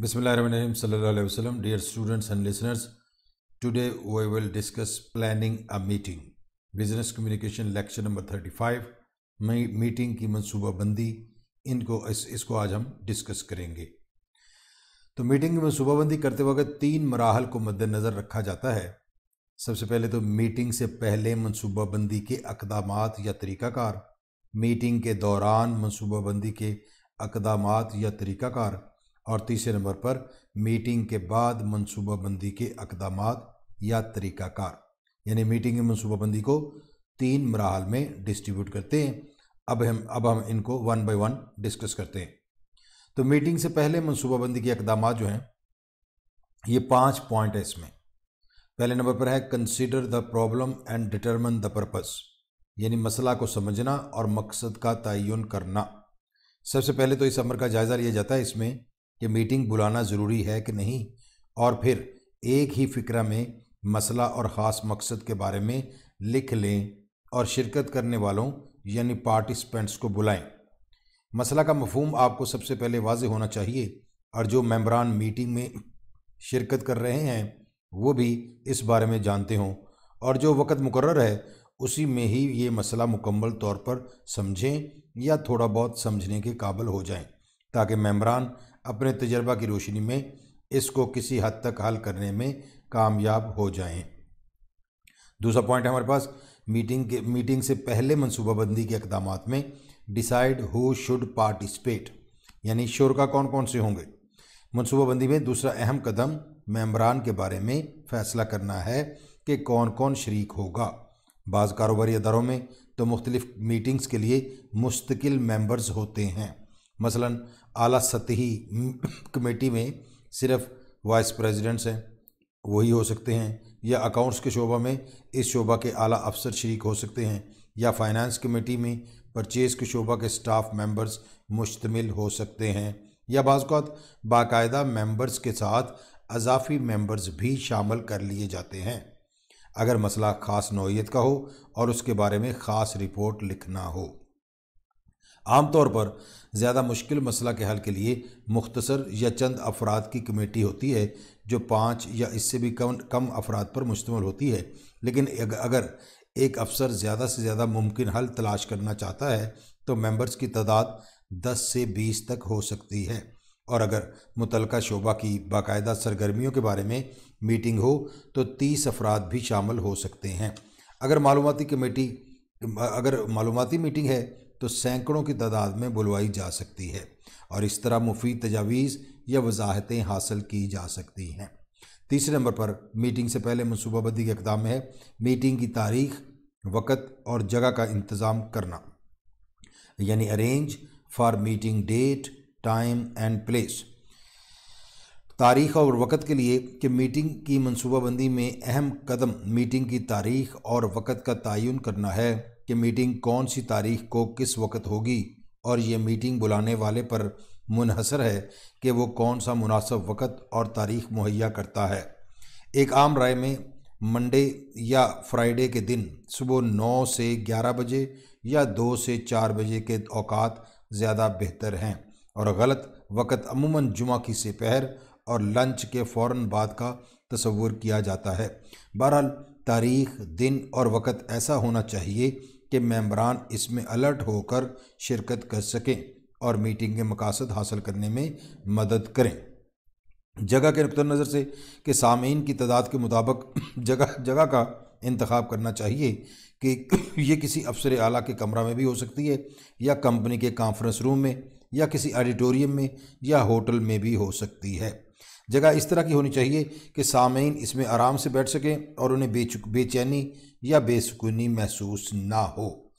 Bismillahirrahmanirrahim. Sallallahu Alaihi Wasallam. Dear students and listeners, today we will discuss planning. Business communication lecture number 35. मी- meeting की मनसूबाबंदी इनको इस, इसको आज हम डिस्कस करेंगे तो मीटिंग की मनसूबाबंदी करते वक्त तीन मराहल को मद्देनज़र रखा जाता है सबसे पहले तो मीटिंग से पहले मनसूबाबंदी के अकदामात या तरीक़ाकार मीटिंग के दौरान मनसूबाबंदी के अकदामात या तरीक़ाकार और तीसरे नंबर पर मीटिंग के बाद मनसूबाबंदी के अकदाम या तरीक़ाकार, यानी मीटिंग की मनसूबाबंदी को तीन मराहल में डिस्ट्रीब्यूट करते हैं। अब हम अब हम इनको वन बाय वन डिस्कस करते हैं। तो मीटिंग से पहले मनसूबाबंदी के अकदामात जो हैं, ये पाँच पॉइंट है इसमें। पहले नंबर पर है consider the problem and determine the purpose यानी मसला को समझना और मकसद का तयन करना। सबसे पहले तो इस अमर का जायज़ा लिया जाता है इसमें कि मीटिंग बुलाना ज़रूरी है कि नहीं? और फिर एक ही फ़िक्रा में मसला और ख़ास मकसद के बारे में लिख लें और शिरकत करने वालों, यानी पार्टिसिपेंट्स को बुलाएँ। मसला का मफहूम आपको सबसे पहले वाज होना चाहिए और जो मेम्बरान मीटिंग में शिरकत कर रहे हैं, वो भी इस बारे में जानते हों। और जो वक़्त मुकर है, उसी में ही ये मसला मुकम्मल तौर पर समझें या थोड़ा बहुत समझने के काबिल हो जाएँ। ताकि मेम्बरान अपने तजर्बा की रोशनी में इसको किसी हद तक हल करने में कामयाब हो जाएँ। दूसरा पॉइंट हमारे पास, मीटिंग के, मीटिंग से पहले मनसूबाबंदी के इकदाम में डिसाइड हु शुड पार्टिसिपेट यानी शुरा कौन कौन से होंगे? मनसूबाबंदी में दूसरा अहम कदम मेम्बरान के बारे में फ़ैसला करना है कि कौन कौन शरीक होगा। बाज़ कारोबारी अदारों में तो मुख्तलिफ़ मीटिंग्स के लिए मुस्तकिल मेंबर्स होते हैं। मसलन, आला सतही कमेटी में सिर्फ़ वाइस प्रेसिडेंट्स हैं, वही हो सकते हैं, या अकाउंट्स के शोबा में इस शोबा के आला अफसर शरीक हो सकते हैं, या फाइनेंस कमेटी में परचेज़ के शोबा के स्टाफ मेंबर्स मुश्तमिल हो सकते हैं, या बाज़ात बाकायदा मेंबर्स के साथ अजाफी मेंबर्स भी शामिल कर लिए जाते हैं। अगर मसला ख़ास नौीयत का हो और उसके बारे में ख़ास रिपोर्ट लिखना हो। आमतौर पर ज़्यादा मुश्किल मसला के हल के लिए मुख्तसर या चंद अफराद की कमेटी होती है, जो पाँच या इससे भी कम कम अफराद पर मुश्तमल होती है। लेकिन अगर एक अफसर ज़्यादा से ज़्यादा मुमकिन हल तलाश करना चाहता है तो मेंबर्स की तादाद दस से बीस तक हो सकती है। और अगर मुतलका शोबा की बाकायदा सरगर्मियों के बारे में मीटिंग हो तो तीस अफराद भी शामिल हो सकते हैं। अगर मालूमती कमेटी, अगर मालूमती मीटिंग है तो सैकड़ों की तादाद में बुलवाई जा सकती है और इस तरह मुफीद तजावीज़ या वजाहतें हासिल की जा सकती हैं। तीसरे नंबर पर मीटिंग से पहले मनसूबाबंदी के इकदाम है। मीटिंग की तारीख, वक़्त और जगह का इंतज़ाम करना। यानी arrange for meeting date, time and place. तारीख़ और वक़्त के लिए कि मीटिंग की मनसूबाबंदी में अहम कदम मीटिंग की तारीख़ और वक़्त का तयन करना है। कि मीटिंग कौन सी तारीख को किस वक्त होगी और ये मीटिंग बुलाने वाले पर मुनहसर है कि वो कौन सा मुनासब वक़्त और तारीख मुहैया करता है। एक आम राय में, मंडे या फ्राइडे के दिन सुबह नौ से ग्यारह बजे या दो से चार बजे के औकात ज़्यादा बेहतर हैं और गलत वक़्त अमूमन जुमा की सेपहर और लंच के फ़ौर बाद का तस्वुर किया जाता है। बहरहाल, तारीख, दिन और वक़्त ऐसा होना चाहिए कि मेम्बरान इसमें अलर्ट होकर शिरकत कर सकें और मीटिंग के मकासद हासिल करने में मदद करें। जगह के नुक़ नज़र से कि सामीन की तादाद के मुताबिक जगह जगह का इंतखब करना चाहिए कि ये किसी अफसर आला के कमरा में भी हो सकती है या कंपनी के कॉन्फ्रेंस रूम में या किसी ऑडिटोरियम में या होटल में भी हो सकती है। जगह इस तरह की होनी चाहिए कि सामीन इसमें आराम से बैठ सकें और उन्हें बेचुक, बेचैनी या बेसुकूनी महसूस ना हो।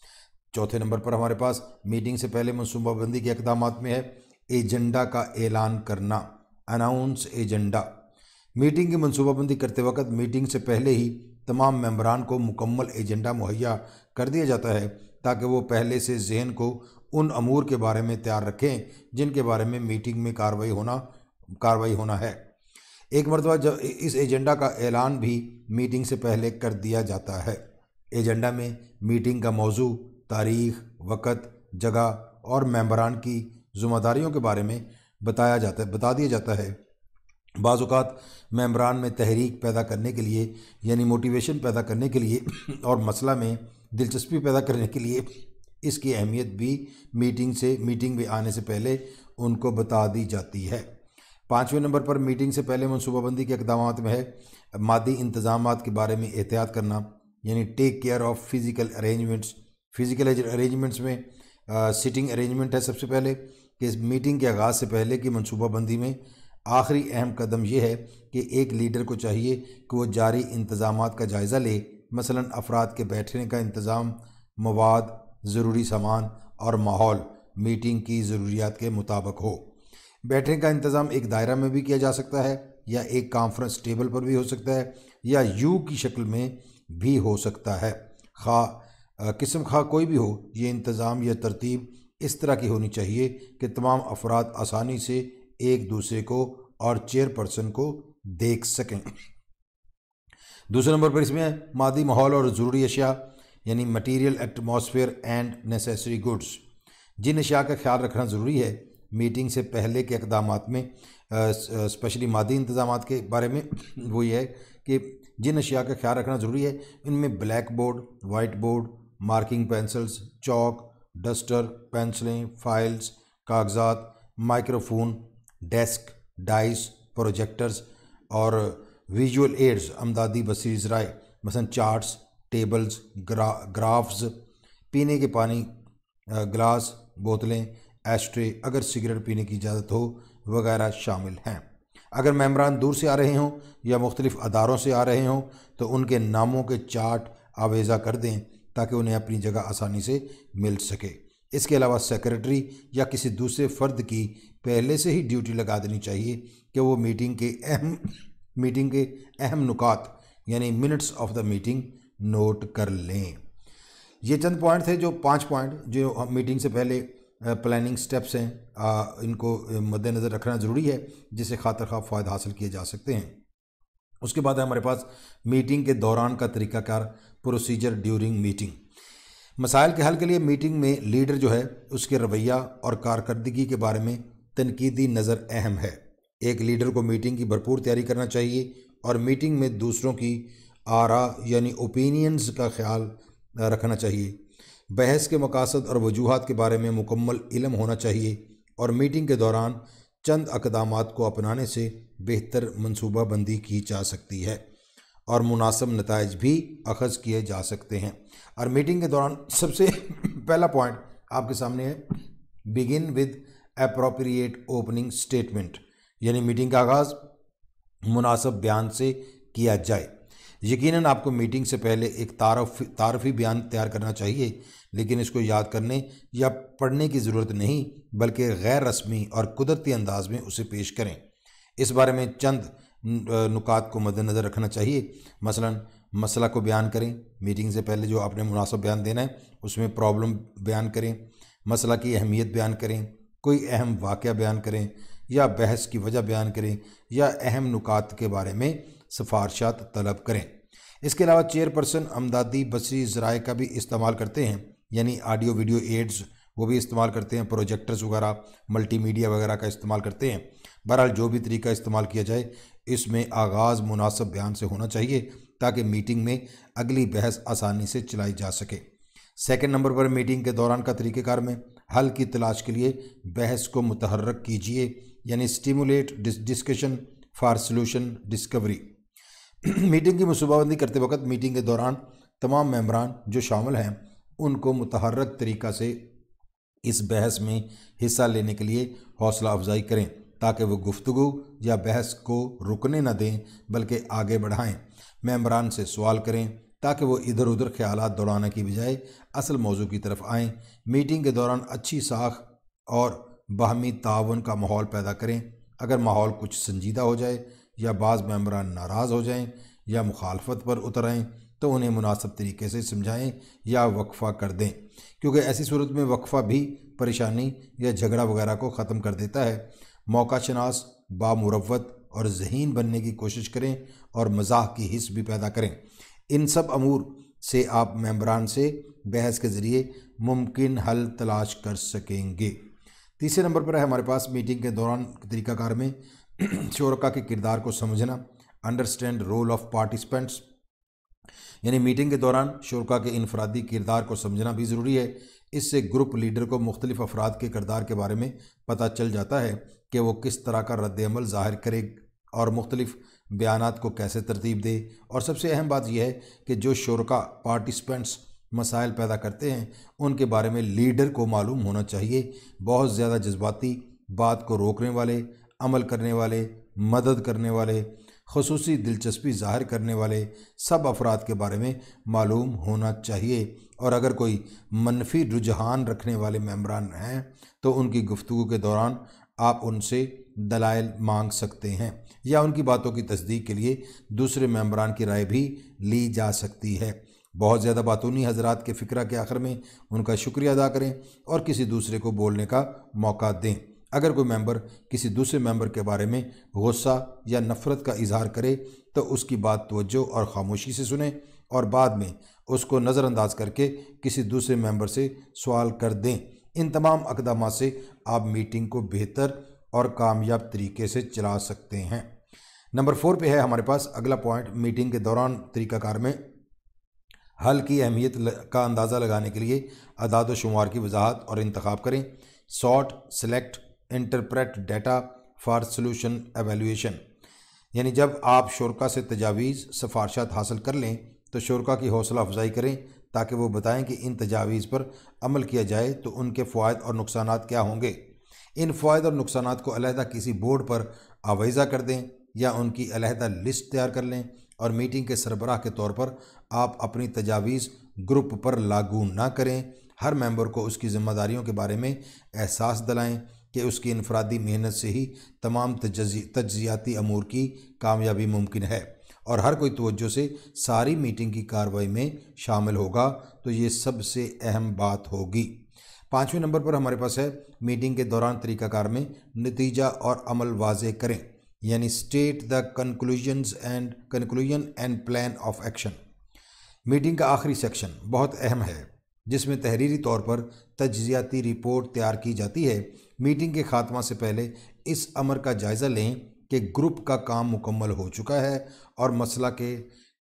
चौथे नंबर पर हमारे पास मीटिंग से पहले मनसूबाबंदी के इकदाम में है। एजेंडा का ऐलान करना, अनाउंस एजेंडा। मीटिंग की मनसूबाबंदी करते वक्त मीटिंग से पहले ही तमाम मेम्बरान को मुकम्मल एजेंडा मुहैया कर दिया जाता है, ताकि वो पहले से जहन को उन अमूर के बारे में तैयार रखें, जिनके बारे में मीटिंग में कार्रवाई होना कार्रवाई होना है। एक मरतबा जब इस एजेंडा का ऐलान भी मीटिंग से पहले कर दिया जाता है। एजेंडा में मीटिंग का मौजू, तारीख, वक़्त, जगह और मेम्बरान की ज़िम्मेदारियों के बारे में बताया जाता है, बता दिया जाता है। बाज़ात मेम्बरान में तहरीक पैदा करने के लिए, यानी मोटिवेशन पैदा करने के लिए और मसला में दिलचस्पी पैदा करने के लिए इसकी अहमियत भी मीटिंग से, मीटिंग में आने से पहले उनको बता दी जाती है। पाँचवें नंबर पर मीटिंग से पहले मनसूबाबंदी के इकदाम में है। मादी इंतज़ाम के बारे में एहतियात करना, यानी take care of physical arrangements physical arrangements में सिटिंग अरेंजमेंट है सबसे पहले कि इस मीटिंग के आगाज़ से पहले की मनसूबाबंदी में आखिरी अहम कदम यह है कि एक लीडर को चाहिए कि वो जारी इंतज़ाम का जायज़ा ले। मसलन अफराद के बैठने का इंतज़ाम, मवाद, ज़रूरी सामान और माहौल, मीटिंग की ज़रूरियात के मुताबिक हो। बैठने का इंतज़ाम एक दायरा में भी किया जा सकता है, या एक कॉन्फ्रेंस टेबल पर भी हो सकता है, या यू की शक्ल में भी हो सकता है। खा किस्म खा कोई भी हो, ये इंतज़ाम, या तरतीब इस तरह की होनी चाहिए कि तमाम अफराद आसानी से एक दूसरे को और चेयरपर्सन को देख सकें। दूसरे नंबर पर इसमें मादी माहौल और ज़रूरी अशिया, यानी material atmosphere and necessary goods जिन अशिया का ख्याल रखना ज़रूरी है मीटिंग से पहले के इकदाम में स्पेशली मादी इंतज़ाम के बारे में वो ये है कि जिन अशिया का ख्याल रखना ज़रूरी है, इनमें black board white board, marking pencils, chalk, duster, पेंसिलें, files, कागजात, माइक्रोफोन, डेस्क, डाइस, प्रोजेक्टर्स और विजुअल एड्स, अमदादी बसरी ज़राए, मसलन चार्ट्स, टेबल्स, ग्रा, ग्राफ्स, पीने के पानी गिलास, बोतलें एस्ट्रे, अगर सिगरेट पीने की इजाज़त हो, वगैरह शामिल हैं। अगर मेम्बरान दूर से आ रहे हों या मुख्तलिफ़ अदारों से आ रहे हों तो उनके नामों के चार्ट आवेज़ा कर दें ताकि उन्हें अपनी जगह आसानी से मिल सके। इसके अलावा सेक्रेटरी या किसी दूसरे फ़र्द की पहले से ही ड्यूटी लगा देनी चाहिए कि वो मीटिंग के अहम, मीटिंग के अहम नुकात, यानी minutes of the meeting, note कर लें। ये चंद पॉइंट थे जो पाँच पॉइंट जो मीटिंग से पहले प्लानिंग स्टेप्स हैं। इनको मद्देनज़र रखना ज़रूरी है, जिससे खातर खा फ़ायदा हासिल किए जा सकते हैं। उसके बाद हमारे पास मीटिंग के दौरान का तरीक़ाकार प्रोसीजर ड्यूरिंग मीटिंग मसाइल के हल के लिए मीटिंग में लीडर जो है, उसके रवैया और कारकर्दगी के बारे में तनकीदी नज़र अहम है। एक लीडर को मीटिंग की भरपूर तैयारी करना चाहिए और मीटिंग में दूसरों की आरा यानी ओपिनियंस का ख्याल रखना चाहिए। बहस के मकासद और वजूहत के बारे में मुकम्मल इलम होना चाहिए और मीटिंग के दौरान चंद अकदाम को अपनाने से बेहतर मनसूबा बंदी की जा सकती है और मुनासब नतज भी अखज़ किए जा सकते हैं। और मीटिंग के दौरान सबसे पहला पॉइंट आपके सामने है। Begin with appropriate opening statement यानी मीटिंग का आगाज़ मुनासब बयान से किया जाए। यकीनन आपको मीटिंग से पहले एक तारफ, तारफ़ी बयान तैयार करना चाहिए, लेकिन इसको याद करने या पढ़ने की ज़रूरत नहीं, बल्कि गैर रस्मी और कुदरती अंदाज में उसे पेश करें। इस बारे में चंद नुकात को मद्देनज़र रखना चाहिए। मसलन, मसला को बयान करें। मीटिंग से पहले जो आपने मुनासब बयान देना है, उसमें प्रॉब्लम बयान करें। मसला की अहमियत बयान करें। कोई अहम वाक़ बयान करें या बहस की वजह बयान करें या अहम नुकात के बारे में सिफारशात तलब करें। इसके अलावा चेयरपर्सन अमदादी बसरी ज़राए का भी इस्तेमाल करते हैं, यानी ऑडियो वीडियो एड्स वो भी इस्तेमाल करते हैं प्रोजेक्टर्स वगैरह मल्टीमीडिया वगैरह का इस्तेमाल करते हैं। बहरहाल जो भी तरीका इस्तेमाल किया जाए, इसमें आगाज़ मुनासब बयान से होना चाहिए, ताकि मीटिंग में अगली बहस आसानी से चलाई जा सके। सेकेंड नंबर पर मीटिंग के दौरान का तरीक़ेकार में, हल की तलाश के लिए बहस को मुतहरक कीजिए, यानी stimulate discussion for solution discovery meeting की मनसूबाबंदी करते वक्त मीटिंग के दौरान तमाम मेम्बरान जो शामिल हैं, उनको मुतहरक तरीक़ा से इस बहस में हिस्सा लेने के लिए हौसला अफजाई करें ताकि वो गुफ्तु या बहस को रुकने न दें, बल्कि आगे बढ़ाएँ। मेम्बरान से सवाल करें ताकि वो इधर उधर ख्याल दौड़ाने की बजाय असल मौजू की तरफ़ आएँ। मीटिंग के दौरान अच्छी साख और बाहमी तावन का माहौल पैदा करें। अगर माहौल कुछ संजीदा हो जाए या बाज़ मेम्बरान नाराज़ हो जाएँ या मुखालफत पर उतर आएँ तो उन्हें मुनासब तरीके से समझाएँ या वक्फ़ा कर दें। क्योंकि ऐसी सूरत में वक्फ़ा भी परेशानी या झगड़ा वगैरह को ख़त्म कर देता है। मौका शनास बामुरवत और जहीन बनने की कोशिश करें और मज़ाक की हिस्स भी पैदा करें। इन सब अमूर से आप मेम्बरान से बहस के ज़रिए मुमकिन हल तलाश कर सकेंगे। तीसरे नंबर पर है हमारे पास मीटिंग के दौरान तरीकाकार में शोरका के किरदार को समझना अंडरस्टैंड रोल ऑफ़ पार्टिसिपेंट्स यानी मीटिंग के दौरान शुरा के इनफरादी किरदार को समझना भी ज़रूरी है इससे ग्रुप लीडर को मुख्तलिफ़ अफराद के किरदार के बारे में पता चल जाता है कि वो किस तरह का रद्दमल ज़ाहिर करे और मुख्तलिफ़ बयान को कैसे तरतीब दे और सबसे अहम बात यह है कि जो शुरा पार्टिसिपेंट्स मसाइल पैदा करते हैं उनके बारे में लीडर को मालूम होना चाहिए बहुत ज़्यादा जज्बाती बात को रोकने वाले अमल करने वाले, मदद करने वाले, खसूस दिलचस्पी ज़ाहिर करने वाले सब अफराद के बारे में मालूम होना चाहिए। और अगर कोई मनफी रुझान रखने वाले मम्बरान हैं तो उनकी गुफ्तु के दौरान आप उनसे दलाइल मांग सकते हैं या उनकी बातों की तस्दीक के लिए दूसरे मम्बरान की राय भी ली जा सकती है। बहुत ज़्यादा बातूनी हजरात के फ़िक्रा के आखिर में उनका शुक्रिया अदा करें और किसी दूसरे को बोलने का मौका दें। अगर कोई मेंबर किसी दूसरे मेंबर के बारे में गुस्सा या नफ़रत का इजहार करे तो उसकी बात तवज्जो और ख़ामोशी से सुने और बाद में उसको नज़रअंदाज करके किसी दूसरे मेंबर से सवाल कर दें। इन तमाम अकदाम से आप मीटिंग को बेहतर और कामयाब तरीके से चला सकते हैं। नंबर फोर पे है हमारे पास अगला पॉइंट, मीटिंग के दौरान तरीक़ाकार में हल की अहमियत का अंदाज़ा लगाने के लिए अदाद शुमार की वजाहत और इंतखब करें। Sort, select interpret data for solution evaluation यानी जब आप शुरा से तजावीज़ सफारशात हासिल कर लें तो शुरा की हौसला अफजाई करें, ताकि वो बताएँ कि इन तजावीज़ पर अमल किया जाए तो उनके फ़ायद और नुकसान क्या होंगे। इन फ़ायद और नुकसान को अलहदा किसी बोर्ड पर आवेज़ा कर दें, या उनकी अलहदा लिस्ट तैयार कर लें, और मीटिंग के सरबराह के तौर पर आप अपनी तजावीज़ ग्रुप पर लागू ना करें। हर मेंबर को उसकी ज़िम्मेदारियों के बारे में एहसास दिलाएँ कि उसकी इनफरादी मेहनत से ही तमाम तजियाती अमूर की कामयाबी मुमकिन है। और हर कोई तवज्जो से सारी मीटिंग की कार्रवाई में शामिल होगा तो ये सबसे अहम बात होगी। पाँचवें नंबर पर हमारे पास है, मीटिंग के दौरान तरीक़ाकार में नतीजा और अमल वाज करें, यानी state the conclusions and conclusion and plan of action meeting का आखिरी सेक्शन बहुत अहम है, जिसमें तहरीरी तौर पर तजियाती रिपोर्ट तैयार की जाती है मीटिंग के खात्मा से पहले इस अमर का जायज़ा लें कि ग्रुप का काम मुकम्मल हो चुका है और मसला के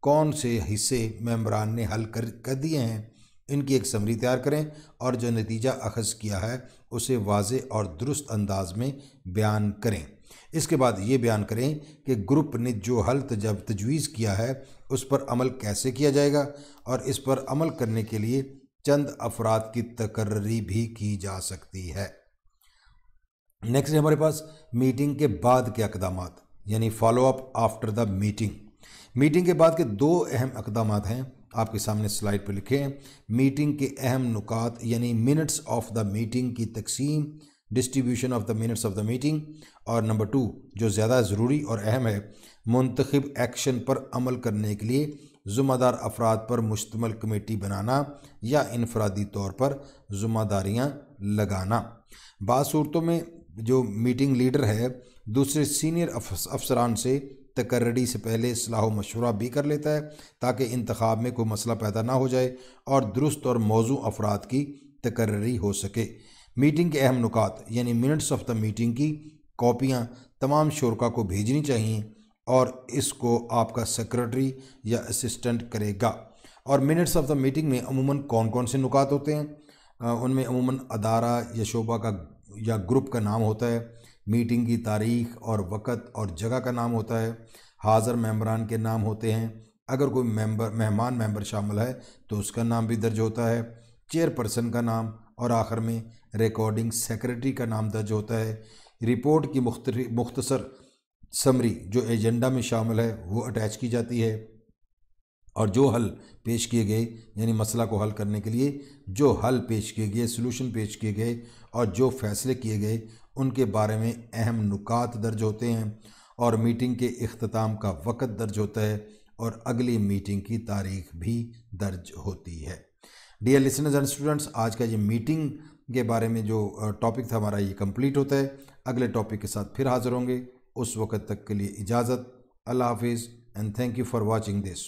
कौन से हिस्से मेम्बरान ने हल कर कर दिए हैं, इनकी एक समरी तैयार करें और जो नतीजा अखज़ किया है, उसे वाज और दुरुस्त अंदाज में बयान करें। इसके बाद ये बयान करें कि ग्रुप ने जो हल जब तजवीज़ किया है, उस पर अमल कैसे किया जाएगा और इस पर अमल करने के लिए चंद अफराद की तकर्री भी की जा सकती है। नेक्स्ट हमारे पास मीटिंग के बाद के अकदाम यानी follow up after the meeting meeting के बाद के दो अहम अकदाम हैं, आपके सामने स्लाइड पर लिखे हैं। मीटिंग के अहम नुकात, यानी मिनट्स ऑफ़ द मीटिंग की तकसीम distribution of the minutes of the meeting और नंबर टू जो ज़्यादा ज़रूरी और अहम है, मुंतखब एक्शन पर अमल करने के लिए ज़ुम्मेदार अफराद पर मुश्तमल कमेटी बनाना या इनफरादी तौर पर ज़ुम्मेदारियाँ लगाना। बाद सूरतों में जो मीटिंग लीडर है, दूसरे सीनियर अफसरान से तकर्री से सलाह सलाह मशवरा भी कर लेता है, ताकि इंतखब में कोई मसला पैदा ना हो जाए और दुरुस्त और मौजू अफराद की तकर्री हो सके। मीटिंग के अहम नुकात, यानी मिनट्स ऑफ़ द मीटिंग की कॉपियाँ तमाम शुरा को भेजनी चाहिए और इसको आपका सेक्रेटरी या असिस्टेंट करेगा। और मिनट्स ऑफ़ द मीटिंग में अमूमन कौन कौन से नुकात होते हैं? उनमें अमूमन अदारा या शोबा का या ग्रुप का नाम होता है, मीटिंग की तारीख और वक़्त और जगह का नाम होता है, हाज़र मेम्बरान के नाम होते हैं। अगर कोई मेंबर, मेहमान मेंबर शामिल है तो उसका नाम भी दर्ज होता है। चेयरपर्सन का नाम और आखिर में रिकॉर्डिंग सेक्रेटरी का नाम दर्ज होता है। रिपोर्ट की मुख्तसर समरी जो एजेंडा में शामिल है, वो अटैच की जाती है। और जो हल पेश किए गए, यानी मसला को हल करने के लिए, जो हल पेश किए गए सोल्यूशन पेश किए गए, और जो फैसले किए गए, उनके बारे में अहम नुकात दर्ज होते हैं और मीटिंग के अख्ताम का वक़्त दर्ज होता है और अगली मीटिंग की तारीख भी दर्ज होती है। डियर लिसनर्स एंड स्टूडेंट्स आज का ये मीटिंग के बारे में जो टॉपिक था हमारा, ये कंप्लीट होता है। अगले टॉपिक के साथ फिर हाज़िर होंगे। उस वक़्त तक के लिए इजाज़त। अल्लाह हाफिज़ and thank you for watching this